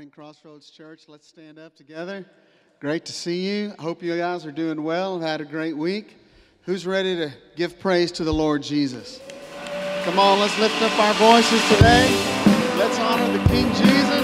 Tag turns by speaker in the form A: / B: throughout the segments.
A: morning, Crossroads Church. Let's stand up together. Great to see you. I hope you guys are doing well and had a great week. Who's ready to give praise to the Lord Jesus? Come on, let's lift up our voices today. Let's honor the King Jesus.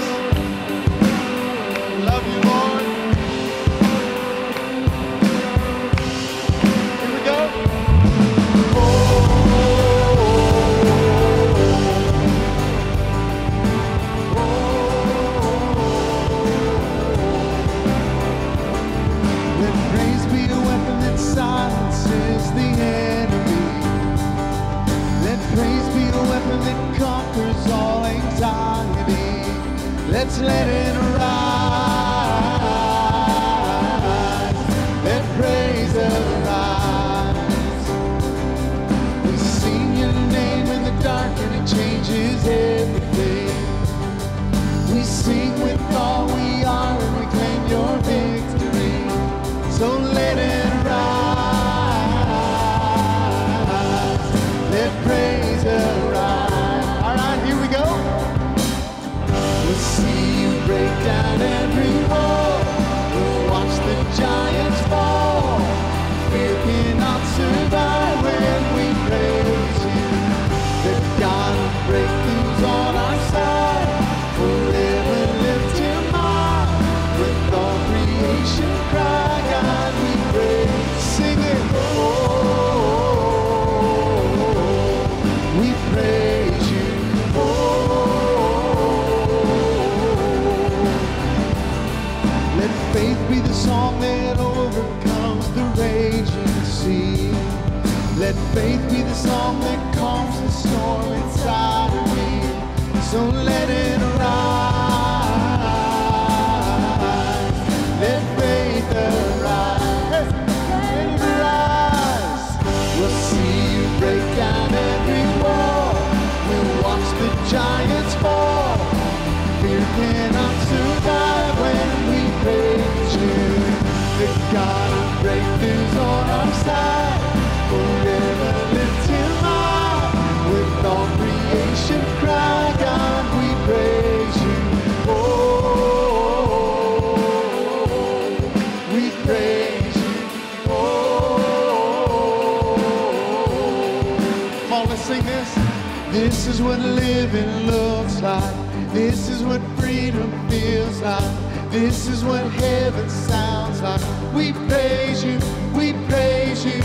A: This is what living looks like. This is what freedom feels like. This is what heaven sounds like. We praise you, we praise you.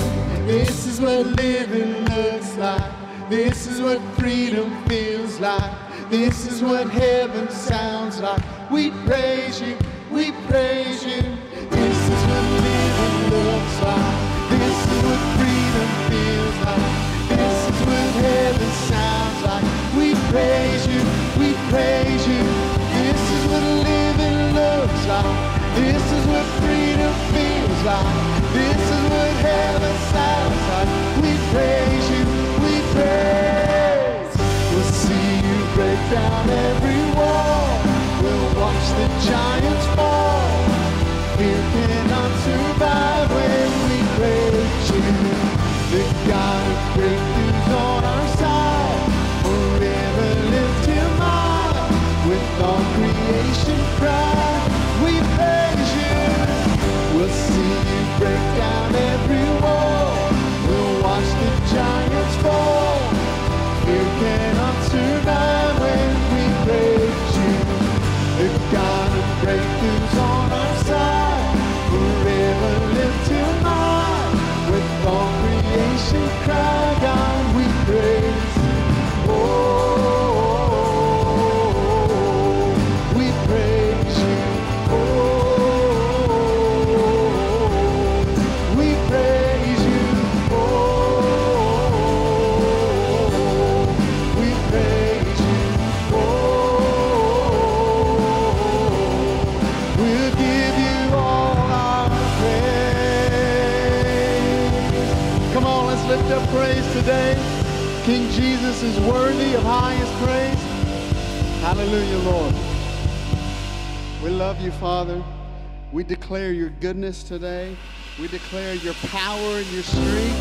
A: This is what living looks like. This is what freedom feels like. This is what heaven sounds like. We praise you, we praise you. Praise you, we praise you. This is what living looks like. This is what freedom feels like. This is what heaven sounds like. We praise you, we praise. We'll see you break down every wall. We'll watch the giants King Jesus is worthy of highest praise. Hallelujah, Lord. We love you, Father. We declare your goodness today. We declare your power and your strength.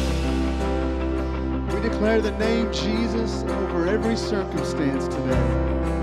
A: We declare the name Jesus over every circumstance today.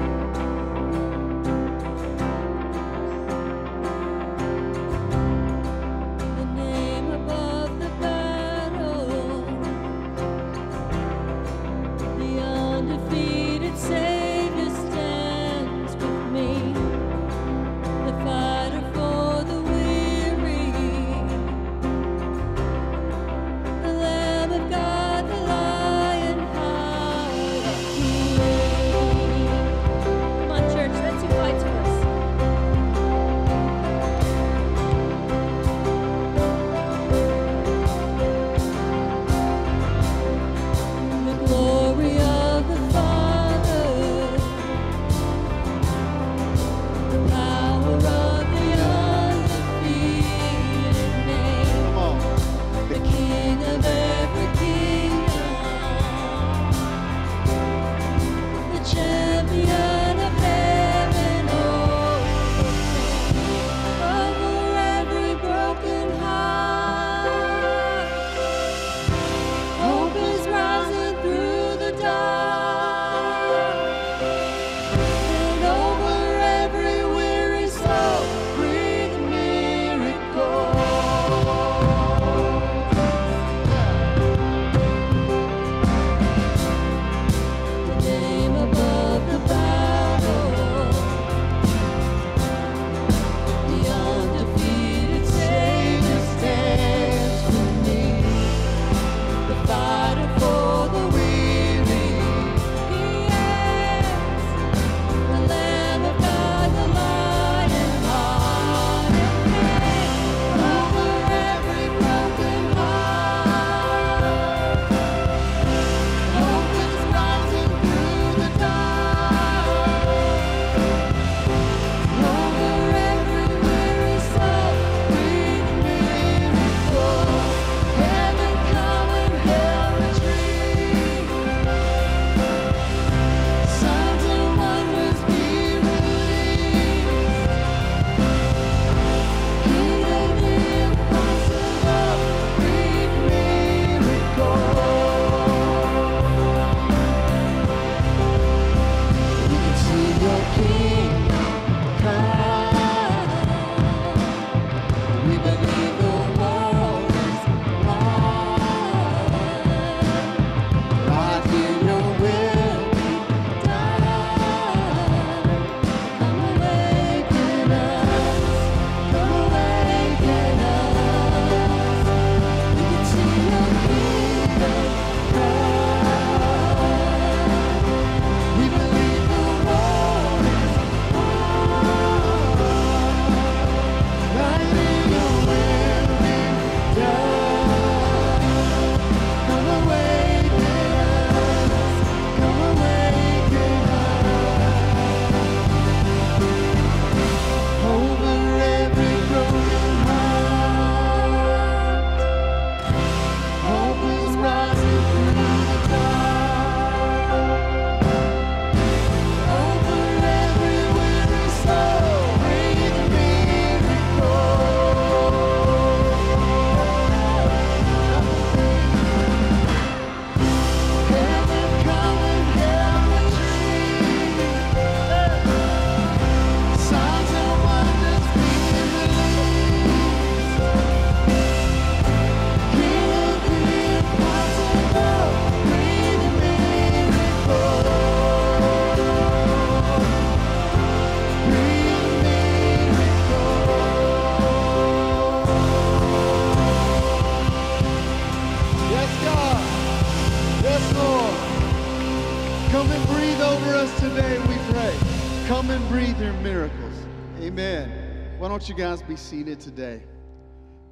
A: You guys be seated today?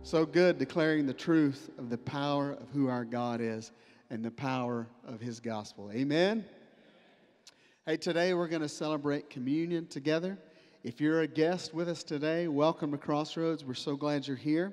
A: So good declaring the truth of the power of who our God is and the power of his gospel. Amen. Hey, today we're going to celebrate communion together. If you're a guest with us today, welcome to Crossroads. We're so glad you're here.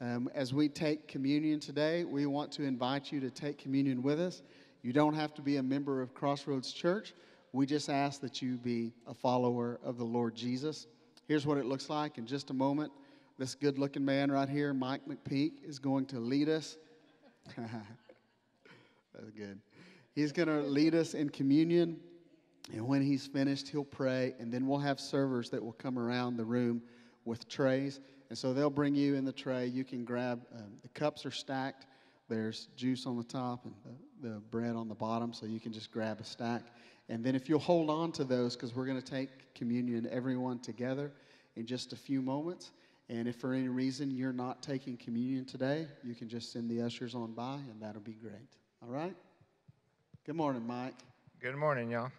A: Um, as we take communion today, we want to invite you to take communion with us. You don't have to be a member of Crossroads Church. We just ask that you be a follower of the Lord Jesus. Here's what it looks like in just a moment. This good looking man right here, Mike McPeak, is going to lead us. That's good. He's going to lead us in communion. And when he's finished, he'll pray. And then we'll have servers that will come around the room with trays. And so they'll bring you in the tray. You can grab, um, the cups are stacked. There's juice on the top and the, the bread on the bottom. So you can just grab a stack. And then if you'll hold on to those, because we're going to take communion, everyone together, in just a few moments. And if for any reason you're not taking communion today, you can just send the ushers on by, and that'll be great. All right? Good morning, Mike.
B: Good morning, y'all.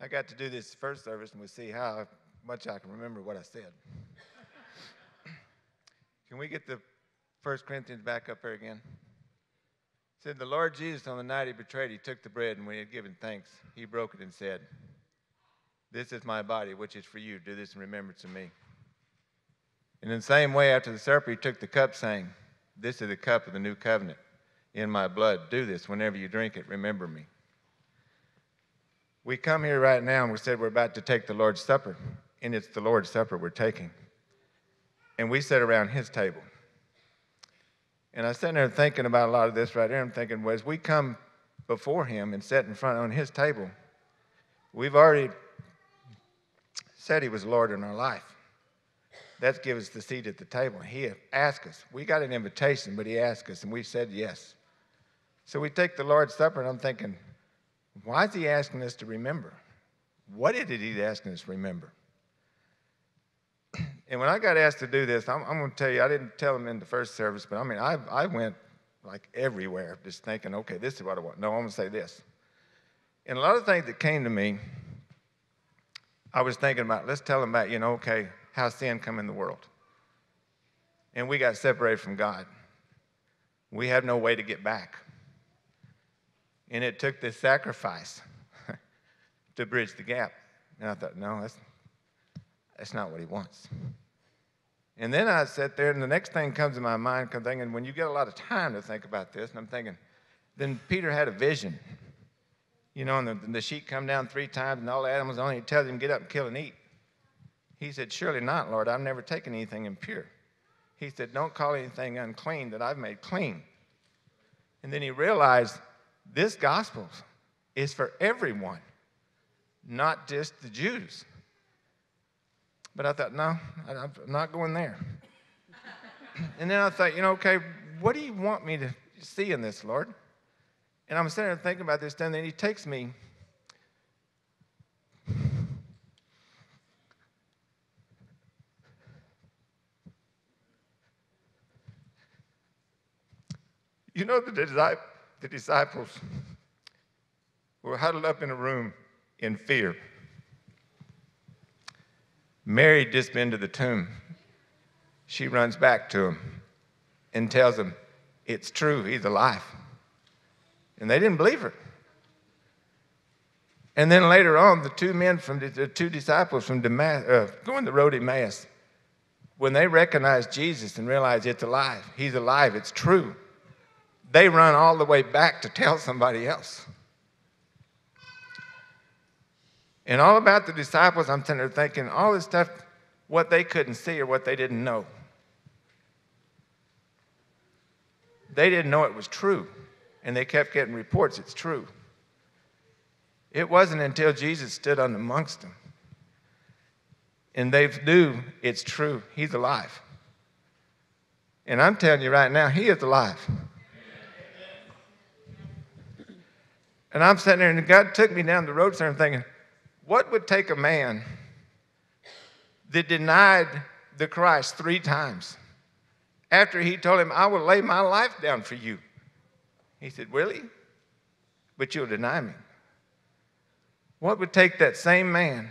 B: I got to do this first service, and we'll see how much I can remember what I said. can we get the First Corinthians back up here again? Said the Lord Jesus on the night he betrayed, he took the bread, and when he had given thanks, he broke it and said, This is my body, which is for you. Do this in remembrance of me. And in the same way, after the supper, he took the cup, saying, This is the cup of the new covenant in my blood. Do this whenever you drink it. Remember me. We come here right now and we said we're about to take the Lord's Supper, and it's the Lord's Supper we're taking. And we sit around his table. And I'm sitting there thinking about a lot of this right there. I'm thinking, well, as we come before him and sit in front on his table, we've already said he was Lord in our life. That's give us the seat at the table. He asked us. We got an invitation, but he asked us, and we said yes. So we take the Lord's Supper, and I'm thinking, why is he asking us to remember? What is it he's asking us to remember? And when I got asked to do this, I'm, I'm going to tell you, I didn't tell them in the first service, but I mean, I, I went like everywhere just thinking, okay, this is what I want. No, I'm going to say this. And a lot of things that came to me, I was thinking about, let's tell them about, you know, okay, how sin come in the world. And we got separated from God. We have no way to get back. And it took this sacrifice to bridge the gap. And I thought, no, that's, that's not what he wants. And then I sat there, and the next thing comes to my mind, I'm thinking, when you get a lot of time to think about this, and I'm thinking, then Peter had a vision. You know, and the, the sheep come down three times, and all the animals on it, he tells him, get up and kill and eat. He said, surely not, Lord, I've never taken anything impure. He said, don't call anything unclean that I've made clean. And then he realized this gospel is for everyone, not just the Jews. But I thought, no, I'm not going there. and then I thought, you know, okay, what do you want me to see in this, Lord? And I'm sitting there thinking about this, and then he takes me. You know the the disciples were huddled up in a room in fear. Mary just been to the tomb. She runs back to him and tells him, It's true, he's alive. And they didn't believe her. And then later on, the two men from the, two disciples from Damas, uh, going the road to Emmaus, when they recognize Jesus and realize it's alive, he's alive, it's true, they run all the way back to tell somebody else. And all about the disciples, I'm sitting there thinking all this stuff, what they couldn't see or what they didn't know. They didn't know it was true, and they kept getting reports it's true. It wasn't until Jesus stood amongst them and they knew it's true. He's alive. And I'm telling you right now, He is alive. And I'm sitting there, and God took me down the road, and I'm thinking, what would take a man that denied the Christ three times after he told him, I will lay my life down for you? He said, Really? But you'll deny me. What would take that same man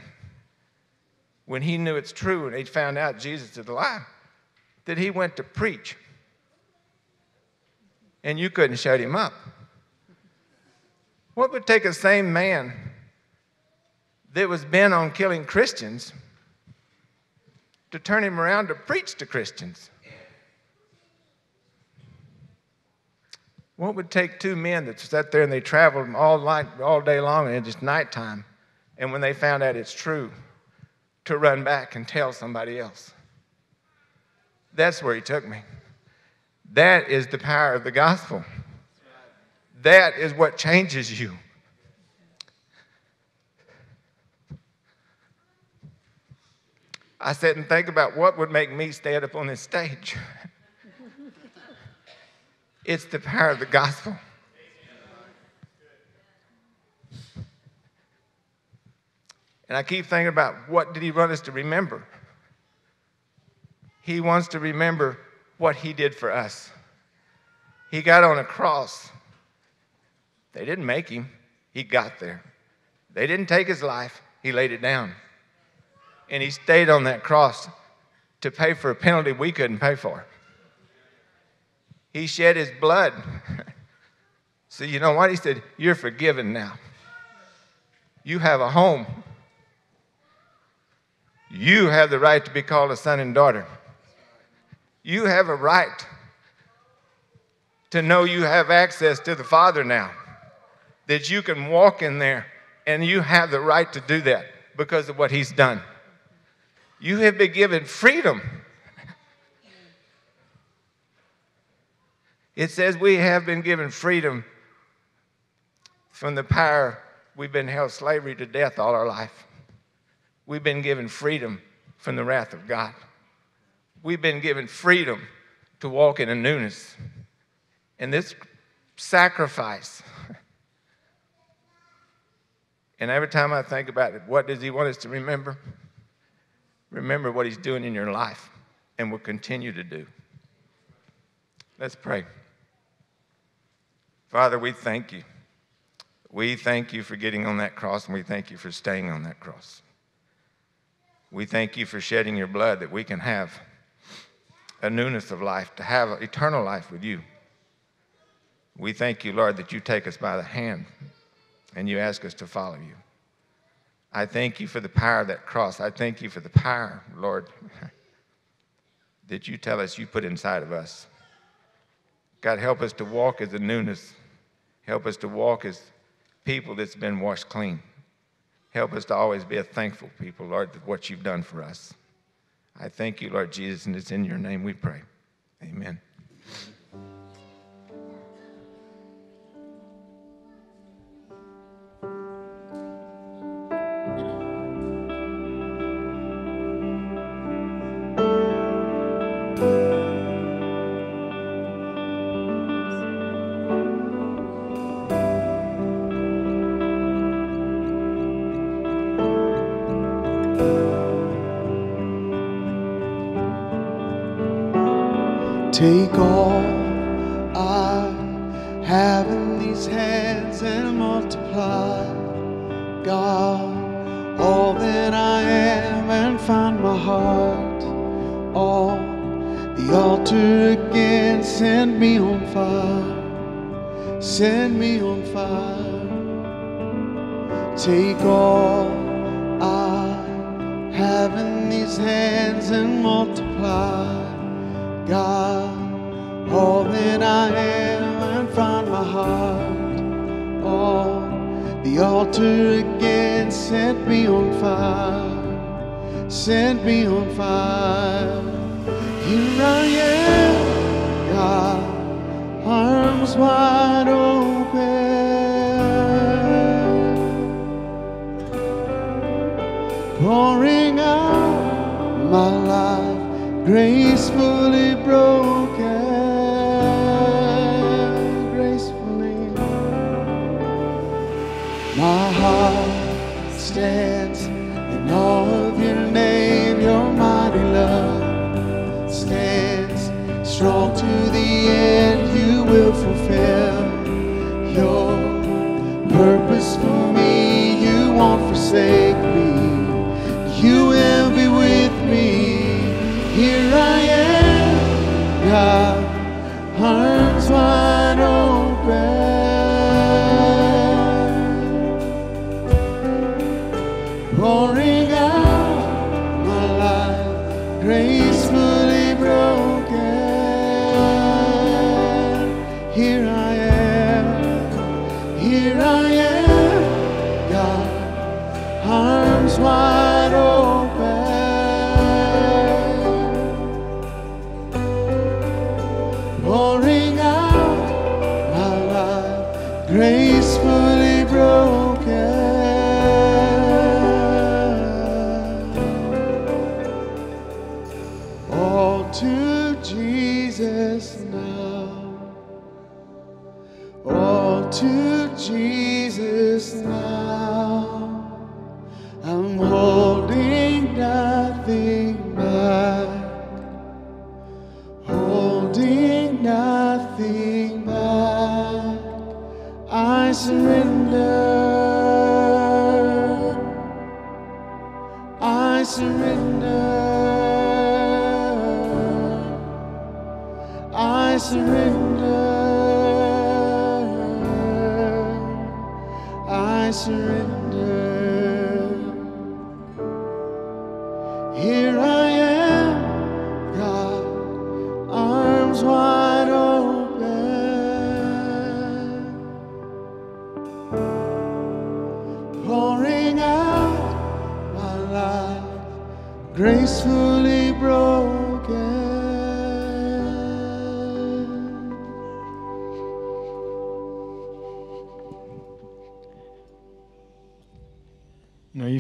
B: when he knew it's true and he found out Jesus is alive that he went to preach and you couldn't shut him up? What would take a same man that was bent on killing Christians to turn him around to preach to Christians? What would take two men that sat there and they traveled all night, all day long, and it's nighttime, and when they found out it's true, to run back and tell somebody else? That's where he took me. That is the power of the gospel. That is what changes you. I sit and think about what would make me stand up on this stage. it's the power of the gospel. And I keep thinking about what did he want us to remember? He wants to remember what he did for us. He got on a cross. They didn't make him, he got there. They didn't take his life, he laid it down. And he stayed on that cross to pay for a penalty we couldn't pay for. He shed his blood. so, you know what? He said, You're forgiven now. You have a home. You have the right to be called a son and daughter. You have a right to know you have access to the Father now, that you can walk in there and you have the right to do that because of what He's done. You have been given freedom. It says we have been given freedom from the power we've been held slavery to death all our life. We've been given freedom from the wrath of God. We've been given freedom to walk in a newness. And this sacrifice, and every time I think about it, what does He want us to remember? Remember what He's doing in your life and will continue to do. Let's pray. Father, we thank you. We thank you for getting on that cross, and we thank you for staying on that cross. We thank you for shedding your blood that we can have a newness of life, to have eternal life with you. We thank you, Lord, that you take us by the hand and you ask us to follow you. I thank you for the power of that cross. I thank you for the power, Lord, that you tell us you put inside of us. God, help us to walk as a newness. Help us to walk as people that's been washed clean. Help us to always be a thankful people, Lord, for what you've done for us. I thank you, Lord Jesus, and it's in your name we pray. Amen.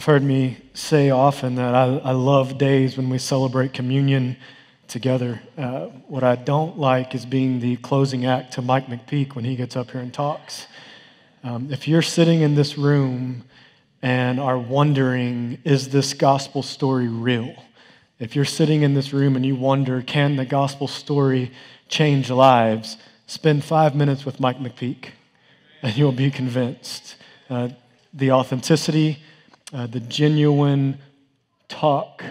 C: You've heard me say often that I, I love days when we celebrate communion together. Uh, what I don't like is being the closing act to Mike McPeak when he gets up here and talks. Um, if you're sitting in this room and are wondering, is this gospel story real? If you're sitting in this room and you wonder, can the gospel story change lives? Spend five minutes with Mike McPeak and you'll be convinced. Uh, the authenticity, uh, the genuine talk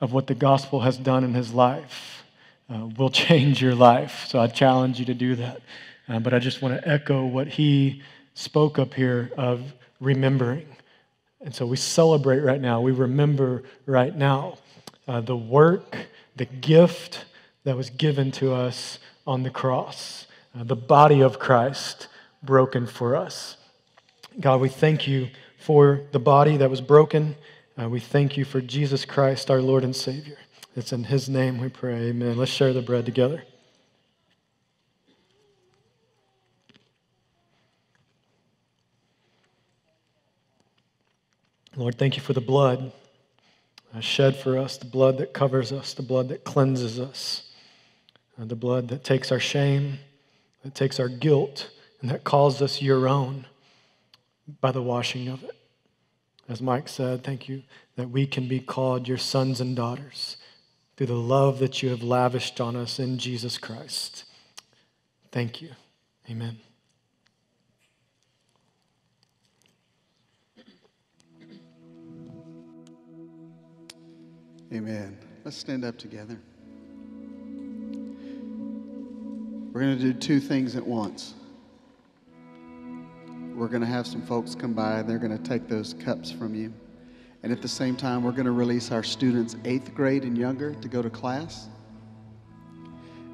C: of what the gospel has done in his life uh, will change your life. So I challenge you to do that. Uh, but I just want to echo what he spoke up here of remembering. And so we celebrate right now, we remember right now uh, the work, the gift that was given to us on the cross, uh, the body of Christ broken for us. God, we thank you for the body that was broken. Uh, we thank you for Jesus Christ, our Lord and Savior. It's in His name we pray. Amen. Let's share the bread together. Lord, thank you for the blood uh, shed for us, the blood that covers us, the blood that cleanses us, uh, the blood that takes our shame, that takes our guilt, and that calls us your own by the washing of it. As Mike said, thank you that we can be called your sons and daughters through the love that you have lavished on us in Jesus Christ. Thank you. Amen.
A: Amen. Let's stand up together. We're going to do two things at once. We're going to have some folks come by and they're going to take those cups from you. And at the same time, we're going to release our students, eighth grade and younger, to go to class.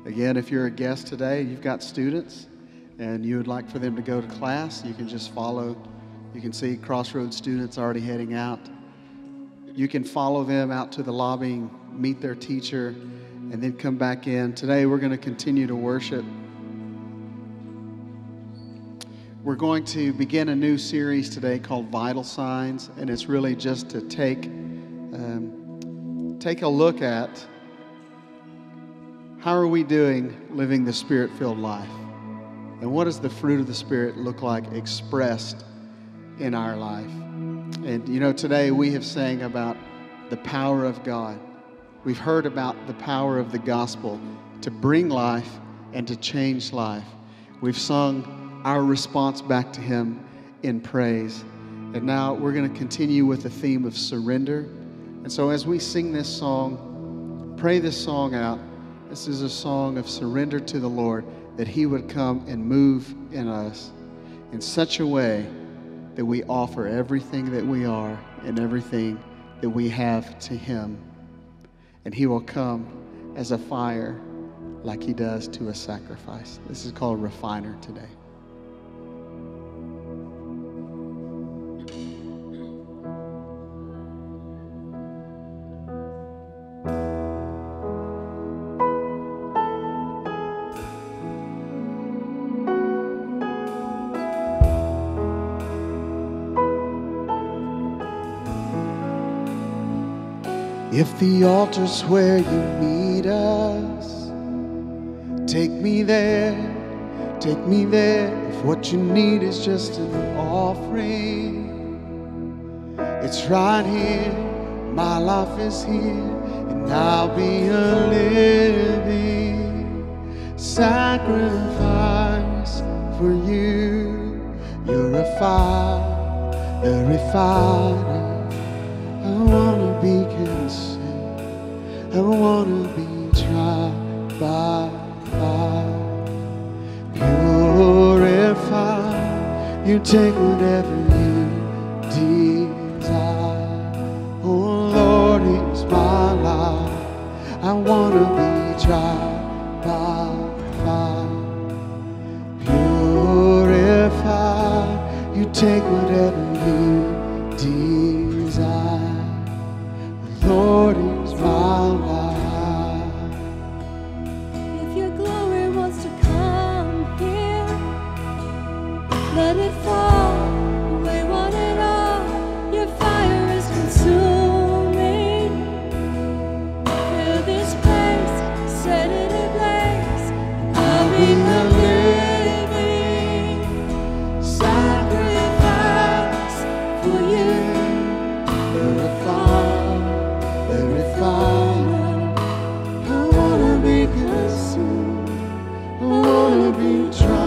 A: Again, if you're a guest today, you've got students, and you would like for them to go to class, you can just follow. You can see Crossroads students already heading out. You can follow them out to the lobby, meet their teacher, and then come back in. Today, we're going to continue to worship. We're going to begin a new series today called Vital Signs, and it's really just to take, um, take a look at how are we doing living the spirit filled life? And what does the fruit of the Spirit look like expressed in our life? And you know, today we have sang about the power of God. We've heard about the power of the gospel to bring life and to change life. We've sung our response back to Him in praise. And now we're going to continue with the theme of surrender. And so as we sing this song, pray this song out. This is a song of surrender to the Lord that He would come and move in us in such a way that we offer everything that we are and everything that we have to Him. And He will come as a fire like He does to a sacrifice. This is called refiner today. The altar's where you meet us, take me there, take me there. If what you need is just an offering, it's right here. My life is here, and I'll be a living sacrifice for you. You're a fire, a refiner. You take whatever consumed.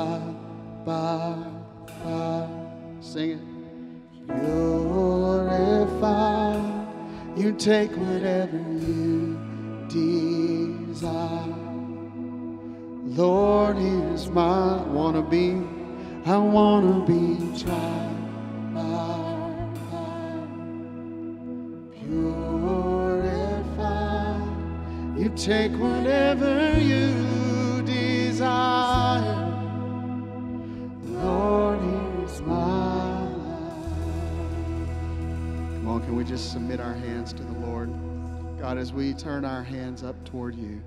A: Tried by fire. Sing it. Purify. You take whatever you desire. Lord, here's my wanna be. I wanna be tried by. Purify. You take whatever you desire. Can we just submit our hands to the Lord? God, as we turn our hands up toward you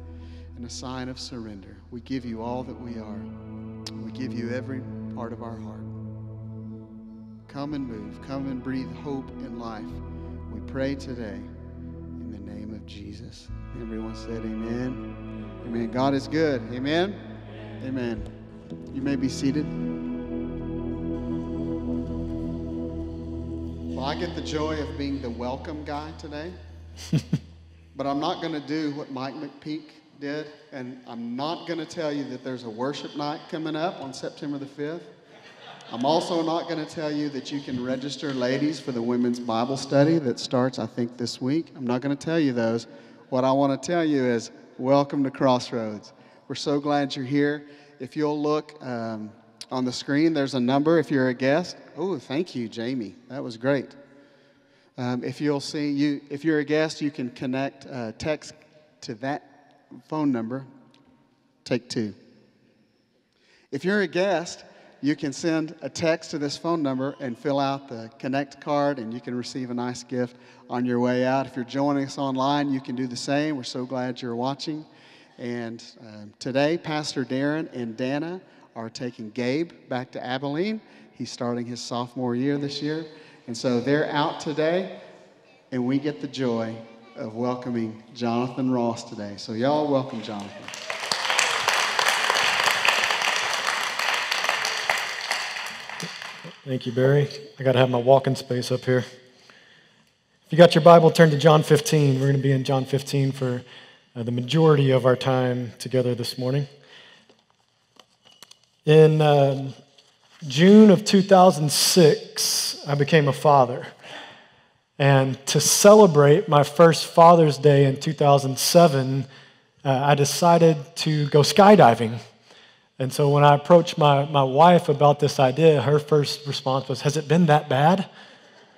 A: in a sign of surrender, we give you all that we are. We give you every part of our heart. Come and move. Come and breathe hope and life. We pray today in the name of Jesus. Everyone said, Amen. Amen. God is good. Amen. Amen. You may be seated. Well, I get the joy of being the welcome guy today. but I'm not going to do what Mike McPeak did, and I'm not going to tell you that there's a worship night coming up on September the 5th. I'm also not going to tell you that you can register ladies for the women's Bible study that starts, I think, this week. I'm not going to tell you those. What I want to tell you is welcome to Crossroads. We're so glad you're here. If you'll look um, on the screen, there's a number if you're a guest. Oh, thank you, Jamie. That was great. Um, if you'll see, you if you're a guest, you can connect uh, text to that phone number. Take two. If you're a guest, you can send a text to this phone number and fill out the connect card, and you can receive a nice gift on your way out. If you're joining us online, you can do the same. We're so glad you're watching. And um, today, Pastor Darren and Dana are taking Gabe back to Abilene. He's starting his sophomore year this year. And so they're out today, and we get the joy of welcoming Jonathan Ross today. So, y'all, welcome Jonathan.
C: Thank you, Barry. I got to have my walking space up here. If you got your Bible, turn to John 15. We're going to be in John 15 for uh, the majority of our time together this morning. In um, June of 2006, I became a father. And to celebrate my first Father's Day in 2007, uh, I decided to go skydiving. And so when I approached my, my wife about this idea, her first response was, Has it been that bad?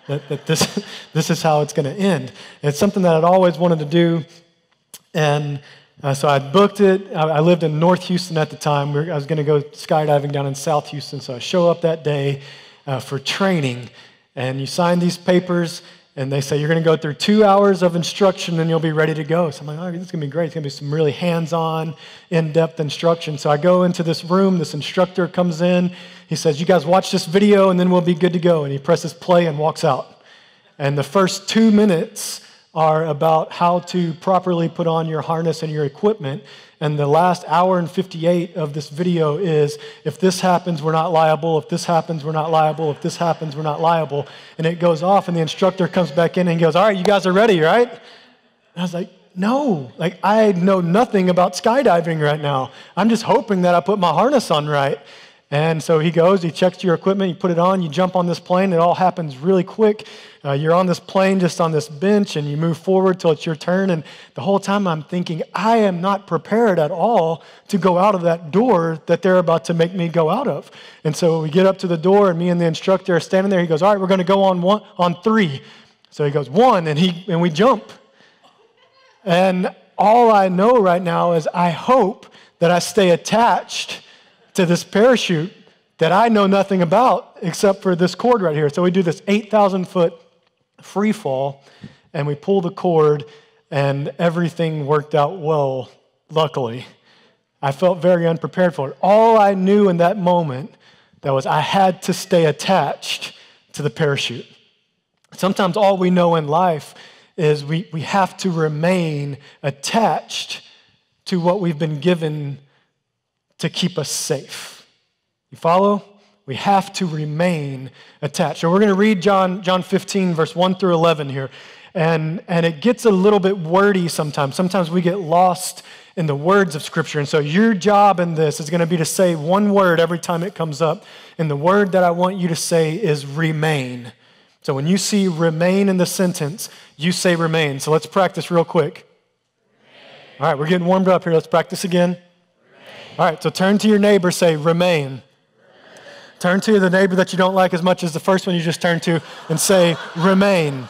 C: That, that this, this is how it's going to end. And it's something that I'd always wanted to do. And uh, so I booked it. I, I, lived in North Houston at the time. We I was going to go skydiving down in South Houston. So I show up that day uh, for training. And you sign these papers, and they say you're going to go through two hours of instruction and you'll be ready to go. So I'm like, oh, this is going to be great. It's going to be some really hands on, in depth instruction. So I go into this room. This instructor comes in. He says, You guys watch this video and then we'll be good to go. And he presses play and walks out. And the first two minutes are about how to properly put on your harness and your equipment. And the last hour and 58 of this video is if this happens, we're not liable. If this happens, we're not liable. If this happens, we're not liable. And it goes off, and the instructor comes back in and goes, All right, you guys are ready, right? And I was like, No, like I know nothing about skydiving right now. I'm just hoping that I put my harness on right. And so he goes, he checks your equipment, you put it on, you jump on this plane. It all happens really quick. Uh, you're on this plane, just on this bench, and you move forward till it's your turn. And the whole time I'm thinking, I am not prepared at all to go out of that door that they're about to make me go out of. And so we get up to the door, and me and the instructor are standing there. He goes, All right, we're going to go on one, on three. So he goes, One, and, he, and we jump. And all I know right now is I hope that I stay attached to this parachute that I know nothing about except for this cord right here. So we do this 8,000 foot free fall and we pull the cord and everything worked out well, luckily. I felt very unprepared for it. All I knew in that moment that was I had to stay attached to the parachute. Sometimes all we know in life is we, we have to remain attached to what we've been given to keep us safe. You follow? We have to remain attached. So we're going to read John, John 15, verse 1 through 11 here. And, and it gets a little bit wordy sometimes. Sometimes we get lost in the words of Scripture. And so your job in this is going to be to say one word every time it comes up. And the word that I want you to say is remain. So when you see remain in the sentence, you say remain. So let's practice real quick. All right, we're getting warmed up here. Let's practice again. All right, so turn to your neighbor, say, remain. Turn to the neighbor that you don't like as much as the first one you just turned to and say, remain.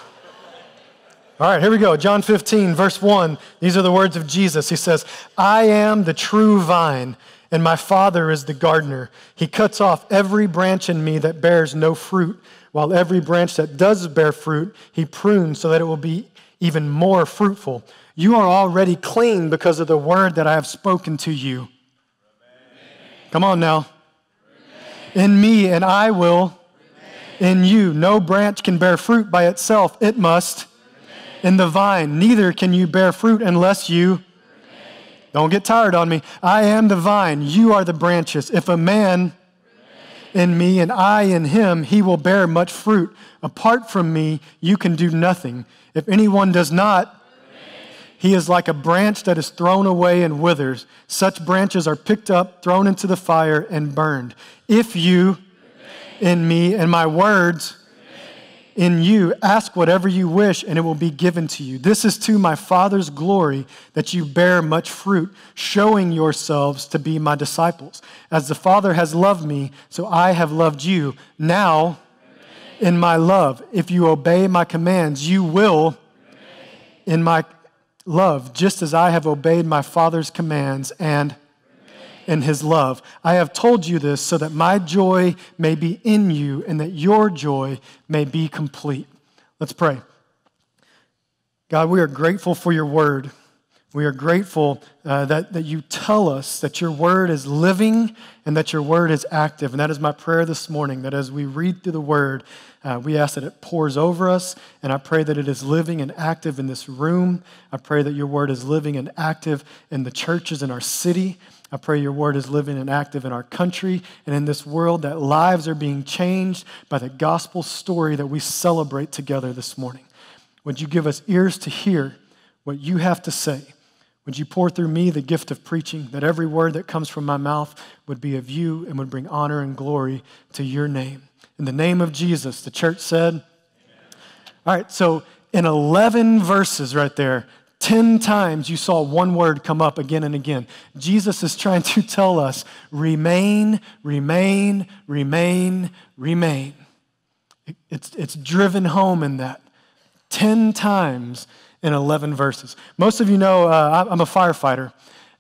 C: All right, here we go. John 15, verse 1. These are the words of Jesus. He says, I am the true vine, and my Father is the gardener. He cuts off every branch in me that bears no fruit, while every branch that does bear fruit, he prunes so that it will be even more fruitful. You are already clean because of the word that I have spoken to you. Come on now. In me, and I will in you. No branch can bear fruit by itself, it must in the vine. Neither can you bear fruit unless you. Don't get tired on me. I am the vine, you are the branches. If a man in me and I in him, he will bear much fruit. Apart from me, you can do nothing. If anyone does not, he is like a branch that is thrown away and withers. Such branches are picked up, thrown into the fire, and burned. If you, in me, and my words, in you, ask whatever you wish, and it will be given to you. This is to my Father's glory that you bear much fruit, showing yourselves to be my disciples. As the Father has loved me, so I have loved you. Now, in my love, if you obey my commands, you will, in my love, just as I have obeyed my Father's commands and in his love. I have told you this so that my joy may be in you and that your joy may be complete. Let's pray. God, we are grateful for your word. We are grateful uh, that, that you tell us that your word is living and that your word is active. And that is my prayer this morning, that as we read through the word, uh, we ask that it pours over us, and I pray that it is living and active in this room. I pray that your word is living and active in the churches in our city. I pray your word is living and active in our country and in this world, that lives are being changed by the gospel story that we celebrate together this morning. Would you give us ears to hear what you have to say? Would you pour through me the gift of preaching, that every word that comes from my mouth would be of you and would bring honor and glory to your name? In the name of Jesus, the church said, Amen. All right, so in 11 verses right there, 10 times you saw one word come up again and again. Jesus is trying to tell us remain, remain, remain, remain. It's, it's driven home in that 10 times in 11 verses. Most of you know uh, I'm a firefighter.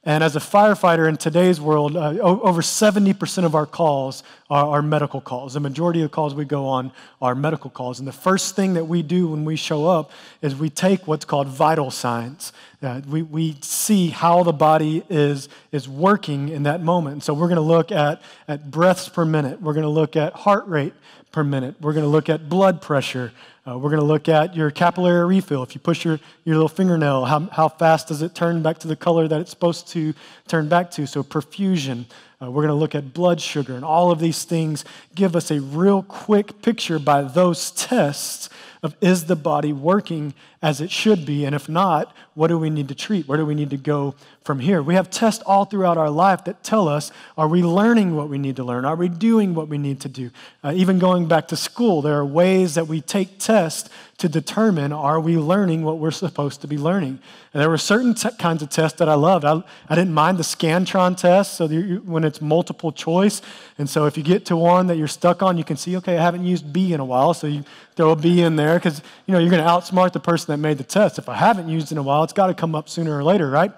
C: And as a firefighter in today's world, uh, over 70% of our calls are, are, medical calls. The majority of the calls we go on are medical calls. And the first thing that we do when we show up is we take what's called vital signs. Uh, we, we see how the body is, is working in that moment. And so we're going to look at, at breaths per minute, we're going to look at heart rate per minute, we're going to look at blood pressure. Uh, we're going to look at your capillary refill. If you push your, your little fingernail, how, how fast does it turn back to the color that it's supposed to turn back to? So, perfusion. Uh, we're going to look at blood sugar, and all of these things give us a real quick picture by those tests of is the body working as it should be? And if not, what do we need to treat? Where do we need to go from here? We have tests all throughout our life that tell us are we learning what we need to learn? Are we doing what we need to do? Uh, even going back to school, there are ways that we take tests to determine are we learning what we're supposed to be learning. And there were certain kinds of tests that I loved. I, I didn't mind the Scantron test, so when it's multiple choice. And so if you get to one that you're stuck on, you can see, okay, I haven't used B in a while, so you throw a B in there because you know you're going to outsmart the person that made the test. If I haven't used in a while, it's got to come up sooner or later, right?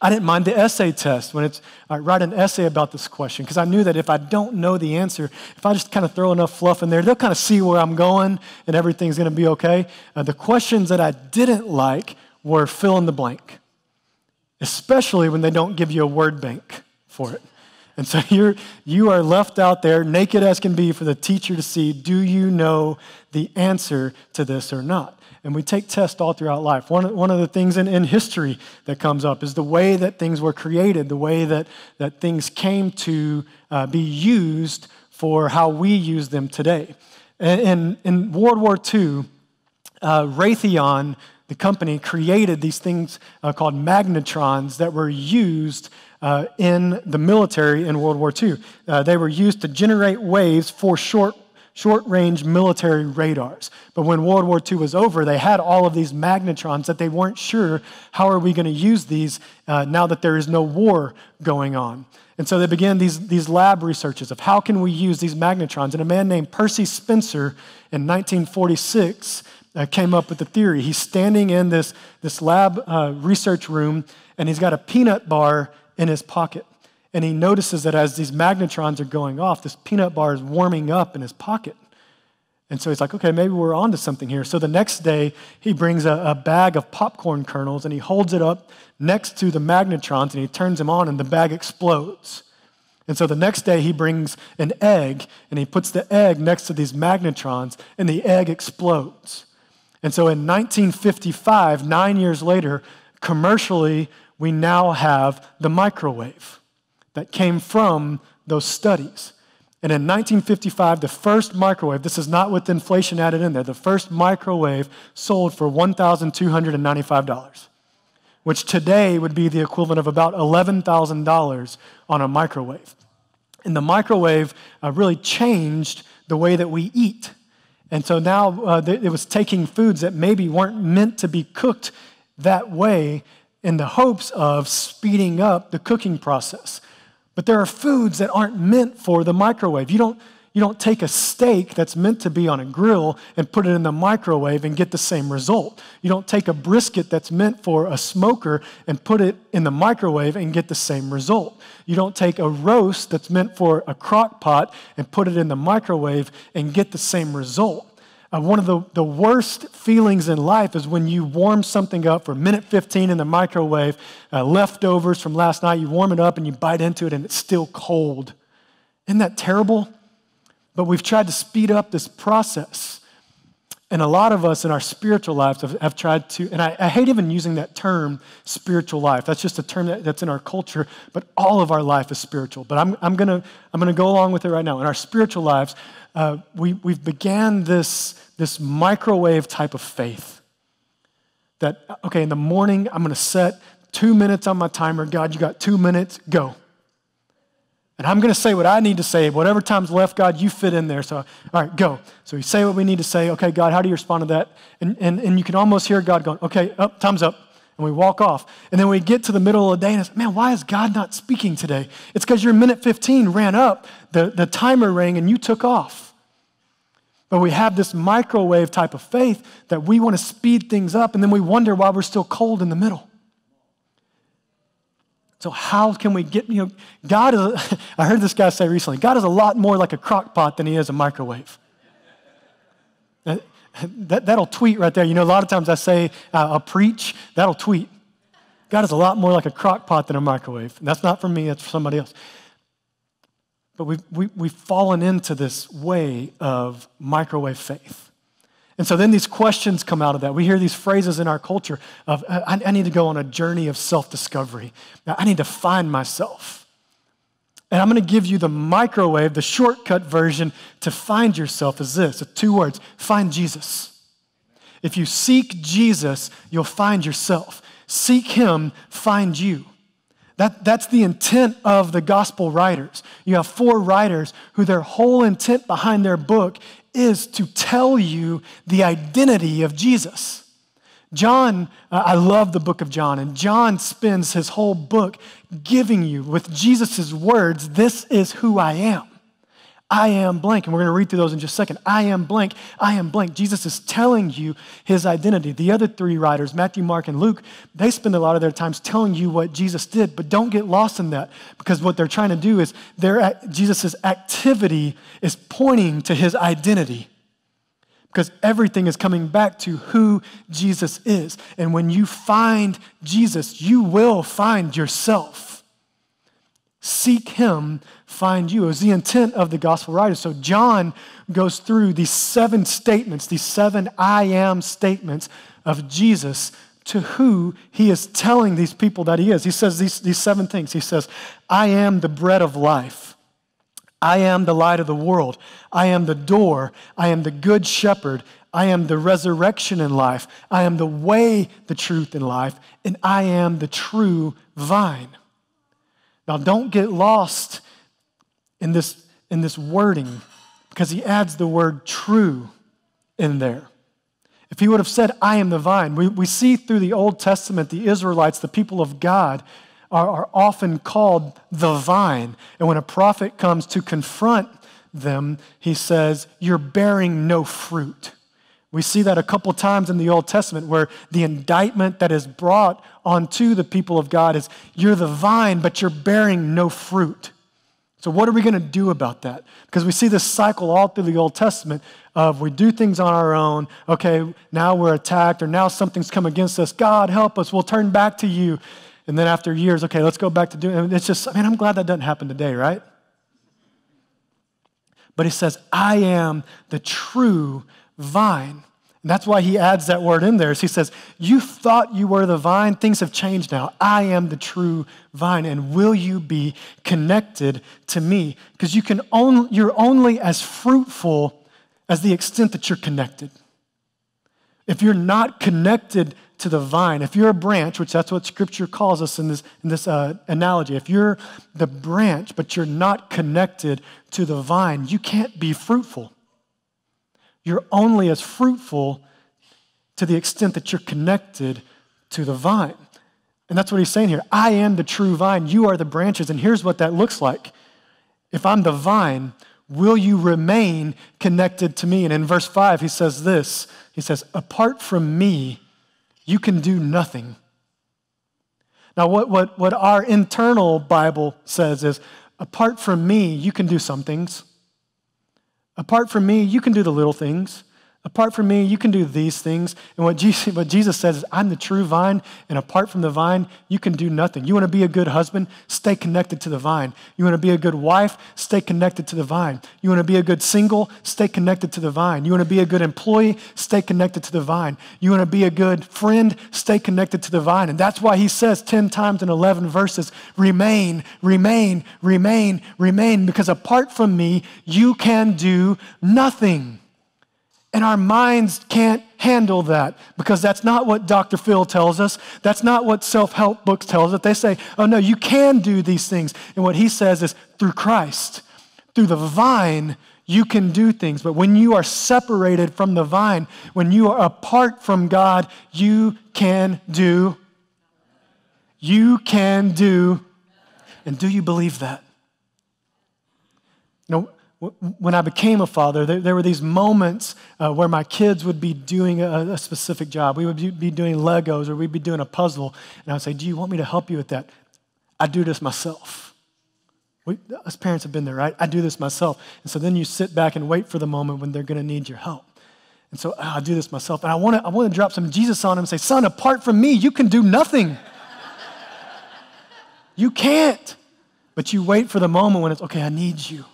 C: I didn't mind the essay test when it's I write an essay about this question because I knew that if I don't know the answer, if I just kind of throw enough fluff in there, they'll kind of see where I'm going and everything's going to be okay. Uh, the questions that I didn't like were fill in the blank, especially when they don't give you a word bank for it. And so you're, you are left out there, naked as can be, for the teacher to see do you know the answer to this or not? And we take tests all throughout life. One, one of the things in, in history that comes up is the way that things were created, the way that, that things came to uh, be used for how we use them today. And in, World War II, uh, Raytheon, the company, created these things uh, called magnetrons that were used uh, in the military in World War II. Uh, they were used to generate waves for short short range military radars. But when World War II was over, they had all of these magnetrons that they weren't sure how are we going to use these uh, now that there is no war going on. And so they began these, these lab researches of how can we use these magnetrons. And a man named Percy Spencer in 1946 uh, came up with the theory. He's standing in this, this lab uh, research room and he's got a peanut bar in his pocket and he notices that as these magnetrons are going off, this peanut bar is warming up in his pocket. And so he's like, okay, maybe we're onto something here. So the next day, he brings a, a, bag of popcorn kernels and he holds it up next to the magnetrons and he turns them on and the bag explodes. And so the next day, he brings an egg and he puts the egg next to these magnetrons and the egg explodes. And so in 1955, nine years later, commercially, we now have the microwave that came from those studies. And in 1955, the first microwave, this is not with inflation added in there, the first microwave sold for $1,295, which today would be the equivalent of about $11,000 on a microwave. And the microwave uh, really changed the way that we eat. And so now uh, it was taking foods that maybe weren't meant to be cooked that way in the hopes of speeding up the cooking process. But there are foods that aren't meant for the microwave. You don't, you don't take a steak that's meant to be on a grill and put it in the microwave and get the same result. You don't take a brisket that's meant for a smoker and put it in the microwave and get the same result. You don't take a roast that's meant for a crock pot and put it in the microwave and get the same result. Uh, one of the, the worst feelings in life is when you warm something up for a minute 15 in the microwave, uh, leftovers from last night, you warm it up and you bite into it and it's still cold. Isn't that terrible? But we've tried to speed up this process. And a lot of us in our spiritual lives have, have tried to, and I, I, hate even using that term, spiritual life. That's just a term that, that's in our culture, but all of our life is spiritual. But I'm, I'm going to I'm gonna go along with it right now. In our spiritual lives, uh, we, we've began this, this microwave type of faith. That, okay, in the morning, I'm going to set two minutes on my timer. God, you got two minutes, go. And I'm going to say what I need to say. Whatever time's left, God, you fit in there. So, all right, go. So we say what we need to say. Okay, God, how do you respond to that? And, and, and you can almost hear God going, okay, up, time's up. and we walk off. And then we get to the middle of the day and it's, man, why is God not speaking today? It's because your minute 15 ran up, the, the timer rang, and you took off. But we have this microwave type of faith that we want to speed things up, and then we wonder why we're still cold in the middle. So, how can we get, you know, God is, I heard this guy say recently, God is a lot more like a crock pot than he is a microwave. That, that, that'll tweet right there. You know, a lot of times I say, uh, I'll preach, that'll tweet. God is a lot more like a crock pot than a microwave. And that's not for me, that's for somebody else. But we've, we, we've fallen into this way of microwave faith. And so then these questions come out of that. We hear these phrases in our culture of, I, I need to go on a journey of self discovery. I need to find myself. And I'm going to give you the microwave, the shortcut version to find yourself is this two words find Jesus. If you seek Jesus, you'll find yourself. Seek Him, find you. That, that's the intent of the gospel writers. You have four writers who their whole intent behind their book is to tell you the identity of Jesus. John, uh, I love the book of John, and John spends his whole book giving you, with Jesus' words, this is who I am. I am blank. And we're going to read through those in just a second. I am blank. I am blank. Jesus is telling you his identity. The other three writers, Matthew, Mark, and Luke, they spend a lot of their times telling you what Jesus did, but don't get lost in that because what they're trying to do is their, Jesus' activity is pointing to his identity because everything is coming back to who Jesus is. And when you find Jesus, you will find yourself. Seek him, find you. It was the intent of the gospel writers. So John goes through these seven statements, these seven I am statements of Jesus to who he is telling these people that he is. He says these, these seven things. He says, I am the bread of life. I am the light of the world. I am the door. I am the good shepherd. I am the resurrection in life. I am the way, the truth, in life. And I am the true vine. Now, don't get lost in this, in this wording because he adds the word true in there. If he would have said, I am the vine, we, we see through the Old Testament the Israelites, the people of God, are, are often called the vine. And when a prophet comes to confront them, he says, You're bearing no fruit. We see that a couple times in the Old Testament where the indictment that is brought onto the people of God is you're the vine, but you're bearing no fruit. So, what are we going to do about that? Because we see this cycle all through the Old Testament of we do things on our own. Okay, now we're attacked, or now something's come against us. God, help us. We'll turn back to you. And then after years, okay, let's go back to doing it. It's just, I mean, I'm glad that doesn't happen today, right? But he says, I am the true vine. And that's why he adds that word in there. He says, You thought you were the vine, things have changed now. I am the true vine, and will you be connected to me? Because you can only, you're only as fruitful as the extent that you're connected. If you're not connected to the vine, if you're a branch, which that's what scripture calls us in this, in this uh, analogy, if you're the branch, but you're not connected to the vine, you can't be fruitful. You're only as fruitful to the extent that you're connected to the vine. And that's what he's saying here. I am the true vine, you are the branches. And here's what that looks like. If I'm the vine, will you remain connected to me? And in verse 5, he says this He says, Apart from me, you can do nothing. Now, what, what, what our internal Bible says is, apart from me, you can do some things. Apart from me, you can do the little things. Apart from me, you can do these things. And what Jesus, what Jesus says is, I'm the true vine, and apart from the vine, you can do nothing. You want to be a good husband? Stay connected to the vine. You want to be a good wife? Stay connected to the vine. You want to be a good single? Stay connected to the vine. You want to be a good employee? Stay connected to the vine. You want to be a good friend? Stay connected to the vine. And that's why he says 10 times in 11 verses, remain, remain, remain, remain, because apart from me, you can do nothing. And our minds can't handle that because that's not what Dr. Phil tells us. That's not what self help books tell us. They say, oh no, you can do these things. And what he says is through Christ, through the vine, you can do things. But when you are separated from the vine, when you are apart from God, you can do You can do. And do you believe that? You know, when I became a father, there, there were these moments uh, where my kids would be doing a, a, specific job. We would be doing Legos or we'd be doing a puzzle. And I would say, Do you want me to help you with that? I do this myself. We, us parents have been there, right? I do this myself. And so then you sit back and wait for the moment when they're going to need your help. And so I do this myself. And I want to I want to drop some Jesus on him and say, Son, apart from me, you can do nothing. you can't. But you wait for the moment when it's, okay, I need you.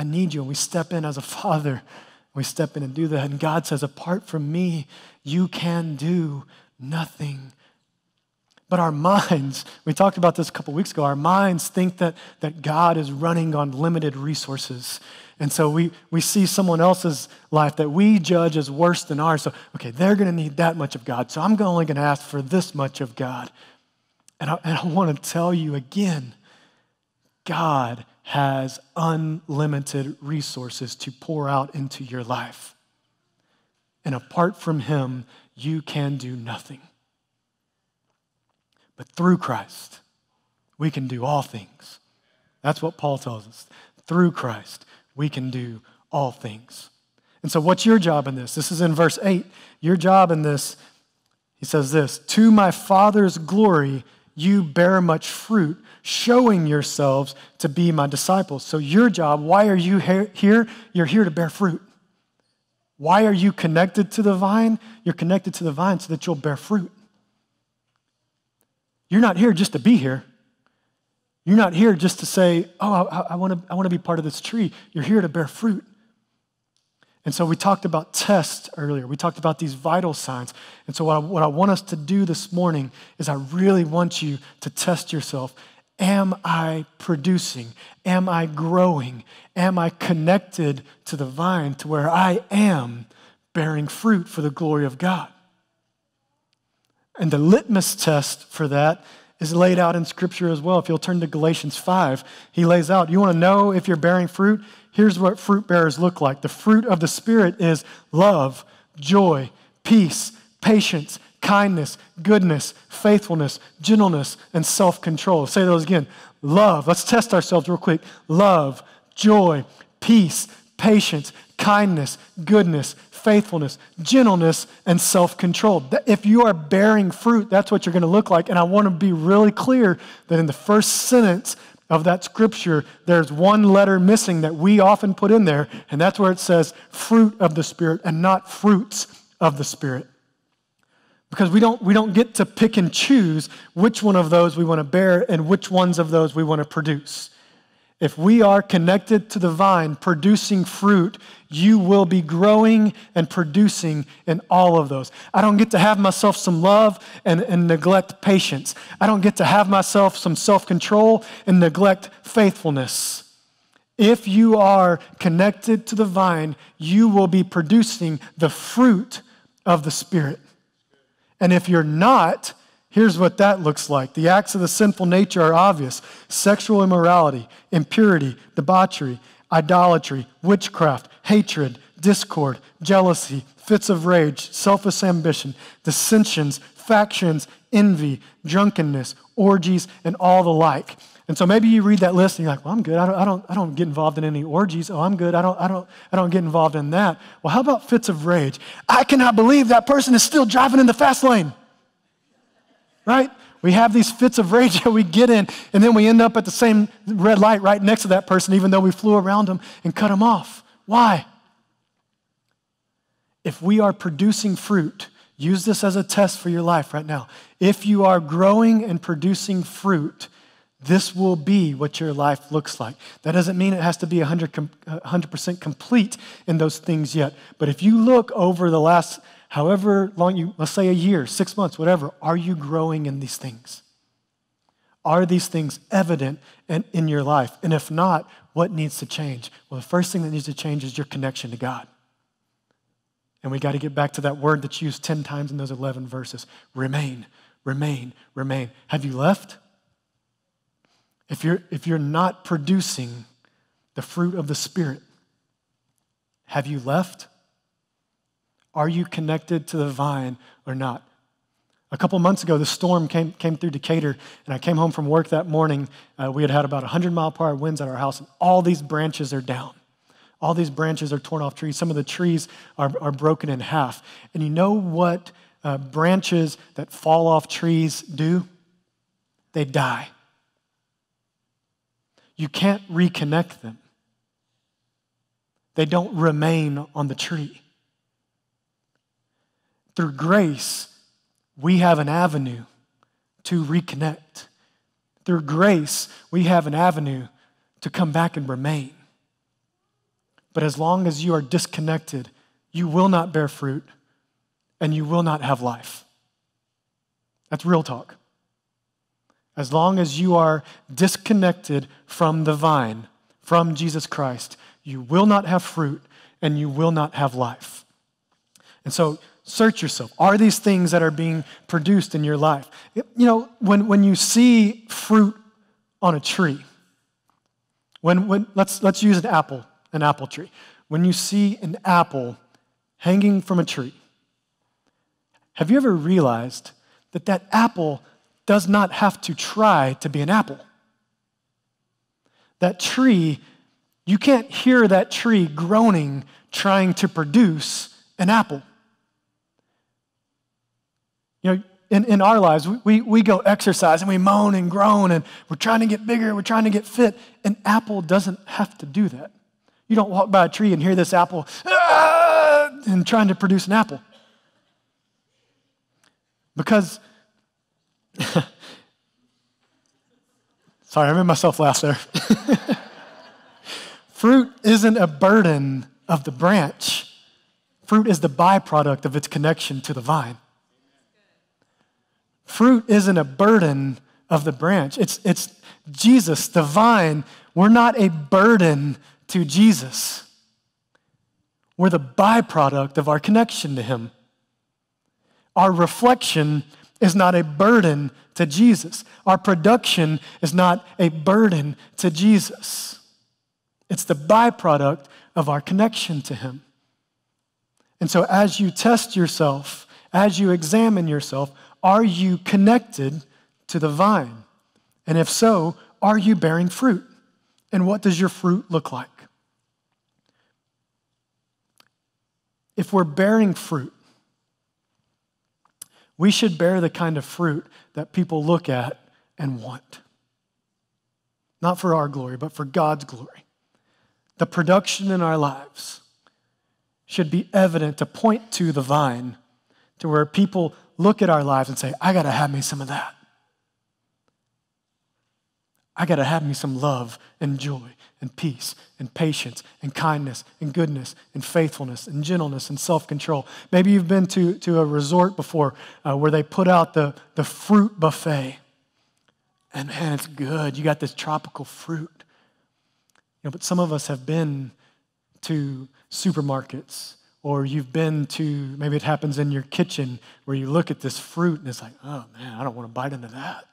C: I need you. And we step in as a father. We step in and do that. And God says, apart from me, you can do nothing. But our minds, we talked about this a couple weeks ago, our minds think that, that God is running on limited resources. And so we, we see someone else's life that we judge as worse than ours. So, okay, they're going to need that much of God. So I'm only going to ask for this much of God. And I, and I want to tell you again God has unlimited resources to pour out into your life. And apart from Him, you can do nothing. But through Christ, we can do all things. That's what Paul tells us. Through Christ, we can do all things. And so, what's your job in this? This is in verse 8. Your job in this, he says this To my Father's glory, you bear much fruit showing yourselves to be my disciples. So, your job, why are you here? You're here to bear fruit. Why are you connected to the vine? You're connected to the vine so that you'll bear fruit. You're not here just to be here. You're not here just to say, oh, I, I want to I wanna be part of this tree. You're here to bear fruit. And so we talked about tests earlier. We talked about these vital signs. And so, what I, what I want us to do this morning is I really want you to test yourself Am I producing? Am I growing? Am I connected to the vine to where I am bearing fruit for the glory of God? And the litmus test for that is laid out in Scripture as well. If you'll turn to Galatians 5, he lays out you want to know if you're bearing fruit? Here's what fruit bearers look like the fruit of the Spirit is love, joy, peace, patience kindness, goodness, faithfulness, gentleness, and self control. Say those again. Love. Let's test ourselves real quick. Love, joy, peace, patience, kindness, goodness, faithfulness, gentleness, and self control. If you are bearing fruit, that's what you're going to look like. And I want to be really clear that in the first sentence of that scripture, there's one letter missing that we often put in there, and that's where it says fruit of the Spirit and not fruits of the Spirit because we don't, we don't get to pick and choose which one of those we want to bear and which ones of those we want to produce. If we are connected to the vine, producing fruit, you will be growing and producing in all of those. I don't get to have myself some love and, and neglect patience. I don't get to have myself some self control and neglect faithfulness. If you are connected to the vine, you will be producing the fruit of the Spirit. And if you're not, here's what that looks like. The acts of the sinful nature are obvious sexual immorality, impurity, debauchery, idolatry, witchcraft, hatred, discord, jealousy, fits of rage, selfish ambition, dissensions, factions, envy, drunkenness, orgies, and all the like. And so maybe you read that list and you're like, well, I'm good. I don't, I don't, I don't get involved in any orgies. Oh, I'm good. I don't, I, don't, I don't get involved in that. Well, how about fits of rage? I cannot believe that person is still driving in the fast lane. Right? We have these fits of rage that we get in, and then we end up at the same red light right next to that person, even though we flew around them and cut them off. Why? If we are producing fruit, use this as a test for your life right now. If you are growing and producing fruit, this will be what your life looks like. That doesn't mean it has to be 100%, percent complete in those things yet. But if you look over the last, however long you, let's say a year, six months, whatever, are you growing in these things? Are these things evident in, in your life? And if not, what needs to change? Well, the first thing that needs to change is your connection to God. And we got to get back to that word that's used 10 times in those 11 verses remain, remain, remain. Have you left? If you're, if you're not producing the fruit of the Spirit, have you left? Are you connected to the vine or not? A couple months ago, the storm came, came through Decatur, and I came home from work that morning. Uh, we had had about 100 mile per hour winds at our house, and all these branches are down. All these branches are torn off trees. Some of the trees are, are broken in half. And you know what uh, branches that fall off trees do? They die. You can't reconnect them, they don't remain on the tree. Through grace, we have an avenue to reconnect. Through grace, we have an avenue to come back and remain. But as long as you are disconnected, you will not bear fruit and you will not have life. That's real talk. As long as you are disconnected from the vine, from Jesus Christ, you will not have fruit and you will not have life. And so, search yourself. Are these things that are being produced in your life? You know, when, when you see fruit on a tree, when, when, let's, let's use an apple an apple tree. When you see an apple hanging from a tree, have you ever realized that that apple does not have to try to be an apple? That tree, you can't hear that tree groaning trying to produce an apple. You know, in, in our lives, we, we, go exercise and we moan and groan and we're trying to get bigger, we're trying to get fit. An apple doesn't have to do that. You don't walk by a tree and hear this apple ah, and trying to produce an apple. Because, sorry, I made myself laugh there. Fruit isn't a burden of the branch, fruit is the byproduct of its connection to the vine. Fruit isn't a burden of the branch, it's, it's Jesus, the vine. We're not a burden to Jesus. We're the byproduct of our connection to Him. Our reflection is not a burden to Jesus. Our production is not a burden to Jesus. It's the byproduct of our connection to Him. And so, as you test yourself, as you examine yourself, are you connected to the vine? And if so, are you bearing fruit? And what does your fruit look like? if we're bearing fruit, we should bear the kind of fruit that people look at and want. Not for our glory, but for God's glory. The production in our lives should be evident to point to the vine, to where people look at our lives and say, I got to have me some of that. I got to have me some love and joy and peace and patience and kindness and goodness and faithfulness and gentleness and self control. Maybe you've been to, to a resort before uh, where they put out the, the fruit buffet. And man, it's good. You got this tropical fruit. You know, but some of us have been to supermarkets or you've been to maybe it happens in your kitchen where you look at this fruit and it's like, oh man, I don't want to bite into that.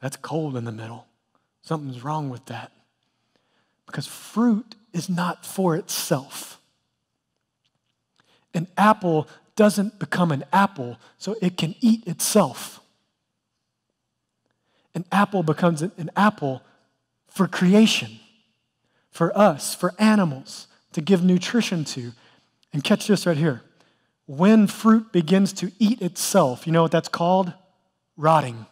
C: That's cold in the middle. Something's wrong with that. Because fruit is not for itself. An apple doesn't become an apple so it can eat itself. An apple becomes an apple for creation, for us, for animals to give nutrition to. And catch this right here. When fruit begins to eat itself, you know what that's called? Rotting.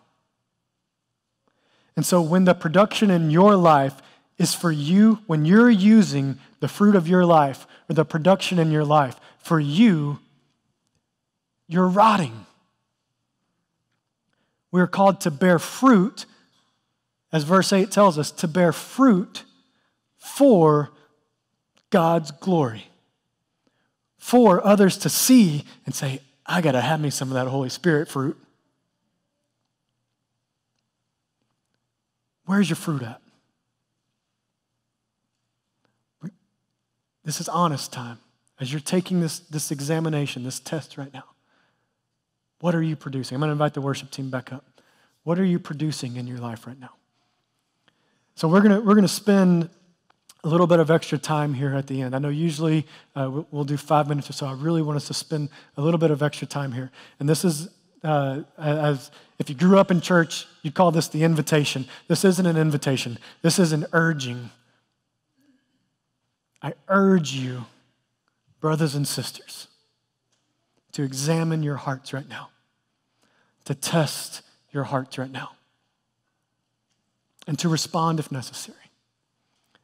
C: And so when the production in your life is for you, when you're using the fruit of your life or the production in your life for you, you're rotting. We're called to bear fruit, as verse 8 tells us, to bear fruit for God's glory. For others to see and say, I got to have me some of that Holy Spirit fruit. Where's your fruit at? This is honest time. As you're taking this, this examination, this test right now, what are you producing? I'm going to invite the worship team back up. What are you producing in your life right now? So we're going to, we're going to spend a little bit of extra time here at the end. I know usually uh, we'll- we'll do five minutes or so. I really want us to spend a little bit of extra time here. And this is, uh, as if you grew up in church, you'd call this the invitation. This isn't an invitation, this is an urging. I urge you, brothers and sisters, to examine your hearts right now, to test your hearts right now, and to respond if necessary.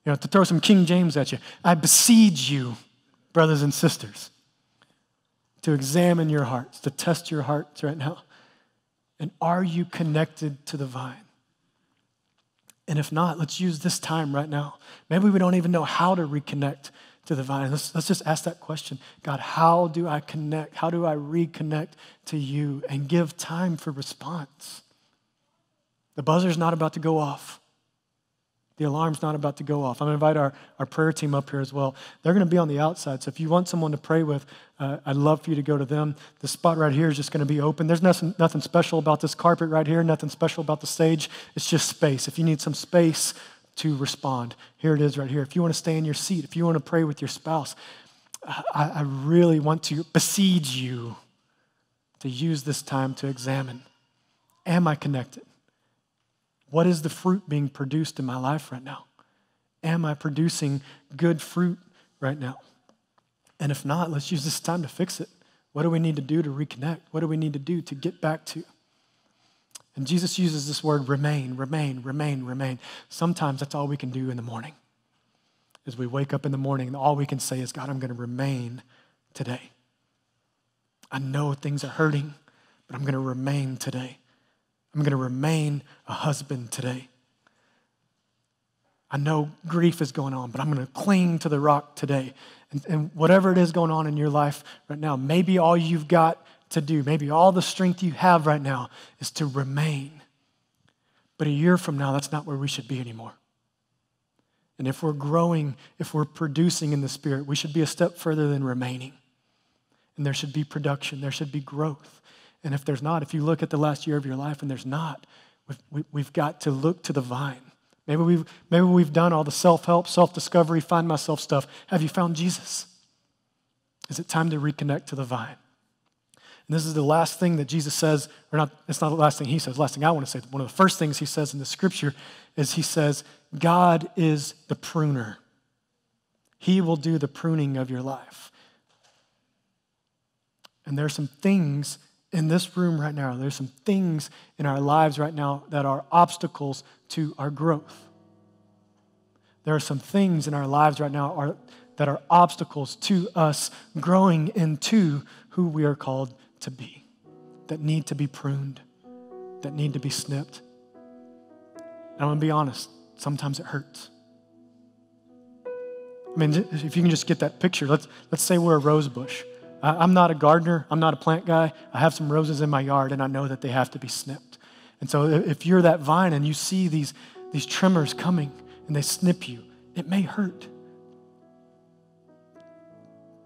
C: You know, to throw some King James at you. I beseech you, brothers and sisters, to examine your hearts, to test your hearts right now. And are you connected to the vine? And if not, let's use this time right now. Maybe we don't even know how to reconnect to the vine. Let's, let's just ask that question God, how do I connect? How do I reconnect to you? And give time for response. The buzzer's not about to go off. The alarm's not about to go off. I'm going to invite our, our prayer team up here as well. They're going to be on the outside. So if you want someone to pray with, uh, I'd love for you to go to them. The spot right here is just going to be open. There's nothing, nothing special about this carpet right here, nothing special about the stage. It's just space. If you need some space to respond, here it is right here. If you want to stay in your seat, if you want to pray with your spouse, I, I really want to besiege you to use this time to examine Am I connected? What is the fruit being produced in my life right now? Am I producing good fruit right now? And if not, let's use this time to fix it. What do we need to do to reconnect? What do we need to do to get back to? And Jesus uses this word remain, remain, remain, remain. Sometimes that's all we can do in the morning. As we wake up in the morning, all we can say is, God, I'm going to remain today. I know things are hurting, but I'm going to remain today. I'm going to remain a husband today. I know grief is going on, but I'm going to cling to the rock today. And, and, whatever it is going on in your life right now, maybe all you've got to do, maybe all the strength you have right now is to remain. But a year from now, that's not where we should be anymore. And if we're growing, if we're producing in the Spirit, we should be a step further than remaining. And there should be production, there should be growth. And if there's not, if you look at the last year of your life and there's not, we've, we've got to look to the vine. Maybe we've, maybe we've done all the self help, self discovery, find myself stuff. Have you found Jesus? Is it time to reconnect to the vine? And this is the last thing that Jesus says, or not, it's not the last thing he says, last thing I want to say. One of the first things he says in the scripture is he says, God is the pruner. He will do the pruning of your life. And there are some things in this room right now, there's some things in our lives right now that are obstacles to our growth. There are some things in our lives right now are, that are obstacles to us growing into who we are called to be, that need to be pruned, that need to be snipped. And I'm gonna be honest, sometimes it hurts. I mean, if you can just get that picture, let's, let's say we're a rose bush. I'm not a gardener, I'm not a plant guy. I have some roses in my yard, and I know that they have to be snipped. And so, if you're that vine and you see these, these trimmers coming and they snip you, it may hurt.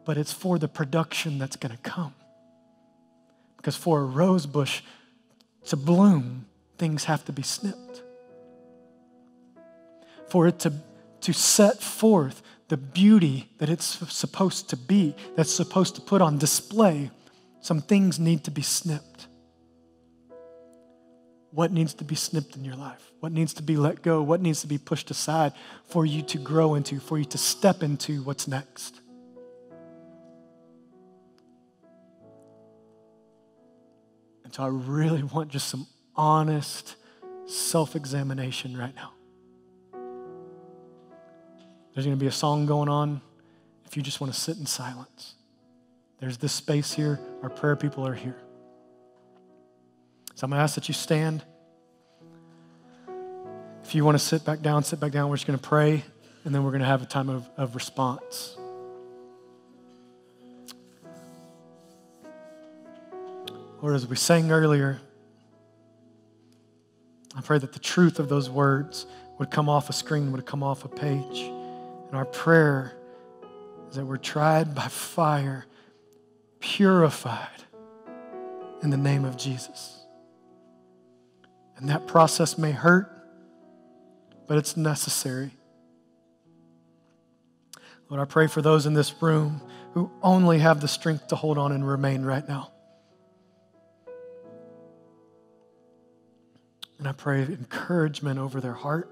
C: But it's for the production that's going to come. Because for a rose bush to bloom, things have to be snipped. For it to, to set forth the beauty that it's supposed to be, that's supposed to put on display, some things need to be snipped. What needs to be snipped in your life? What needs to be let go? What needs to be pushed aside for you to grow into, for you to step into what's next? And so I really want just some honest self examination right now. There's going to be a song going on if you just want to sit in silence. There's this space here. Our prayer people are here. So I'm going to ask that you stand. If you want to sit back down, sit back down. We're just going to pray, and then we're going to have a time of, of response. Lord, as we sang earlier, I pray that the truth of those words would come off a screen, would come off a page. And our prayer is that we're tried by fire, purified in the name of Jesus. And that process may hurt, but it's necessary. Lord, I pray for those in this room who only have the strength to hold on and remain right now. And I pray encouragement over their heart.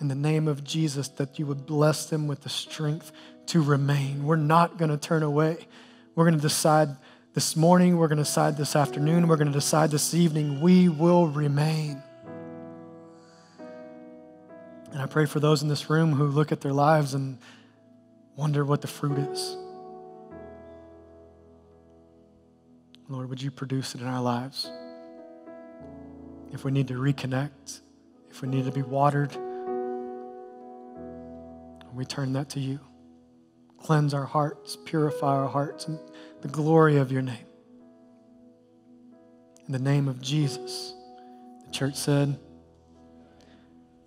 C: In the name of Jesus, that you would bless them with the strength to remain. We're not going to turn away. We're going to decide this morning, we're going to decide this afternoon, we're going to decide this evening, we will remain. And I pray for those in this room who look at their lives and wonder what the fruit is. Lord, would you produce it in our lives? If we need to reconnect, if we need to be watered, we turn that to you. Cleanse our hearts, purify our hearts, and the glory of your name. In the name of Jesus, the church said,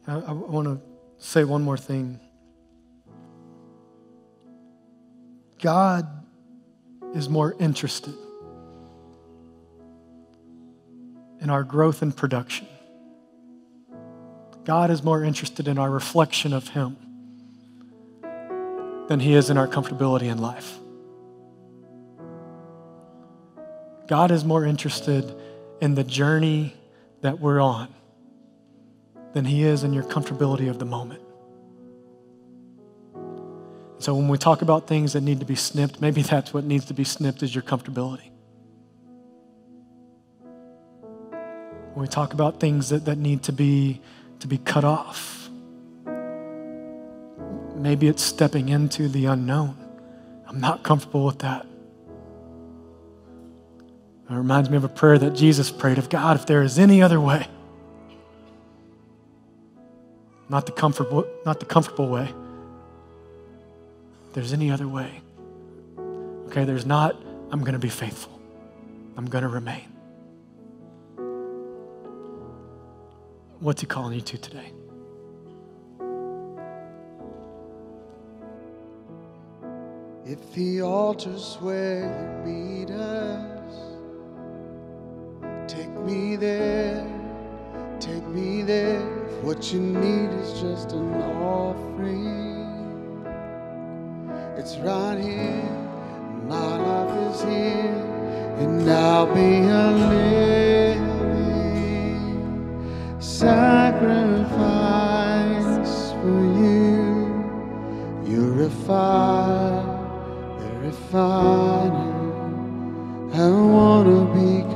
C: I, I want to say one more thing. God is more interested in our growth and production. God is more interested in our reflection of Him than He is in our comfortability in life. God is more interested in the journey that we're on than He is in your comfortability of the moment. So when we talk about things that need to be snipped, maybe that's what needs to be snipped is your comfortability. When we talk about things that, that need to be to be cut off, maybe it's stepping into the unknown. I'm not comfortable with that. It reminds me of a prayer that Jesus prayed of God, if there is any other way, not the comfortable, not the comfortable way. If there's any other way. Okay, there's not, I'm going to be faithful. I'm going to remain. What's he calling you to today?
A: If the altar's where you meet us, take me there, take me there. If what you need is just an offering, it's right here. My life is here, and I'll be a living sacrifice for you. You're a fire, I wanna be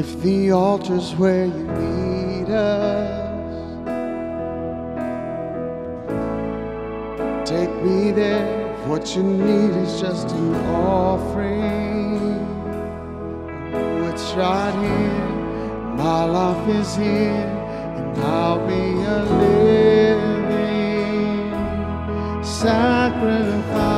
A: If the altar's where you need us, take me there. If what you need is just an offering. Oh, it's right here. My life is here, and I'll be a living sacrifice.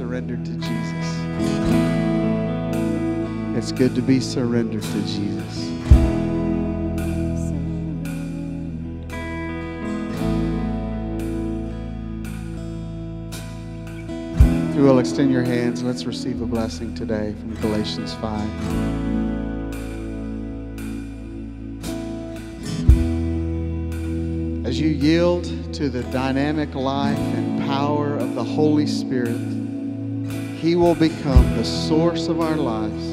A: Surrendered to Jesus. It's good to be surrendered to Jesus. If you will extend your hands, let's receive a blessing today from Galatians 5. As you yield to the dynamic life and power of the Holy Spirit, He will become the source of our lives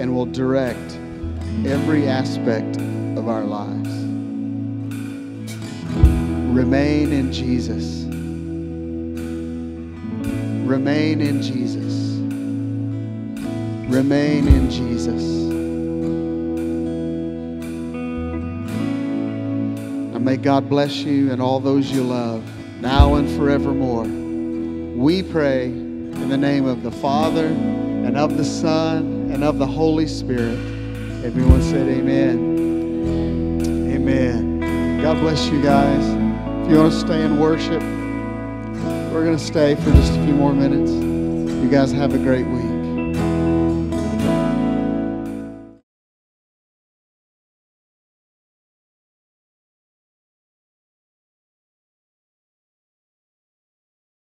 A: and will direct every aspect of our lives. Remain in Jesus. Remain in Jesus. Remain in Jesus. And may God bless you and all those you love, now and forevermore. We pray the name of the Father, and of the Son, and of the Holy Spirit. Everyone said, Amen. Amen. God bless you guys. If you want to stay in worship, we're going to stay for just a few more minutes. You guys have a great week.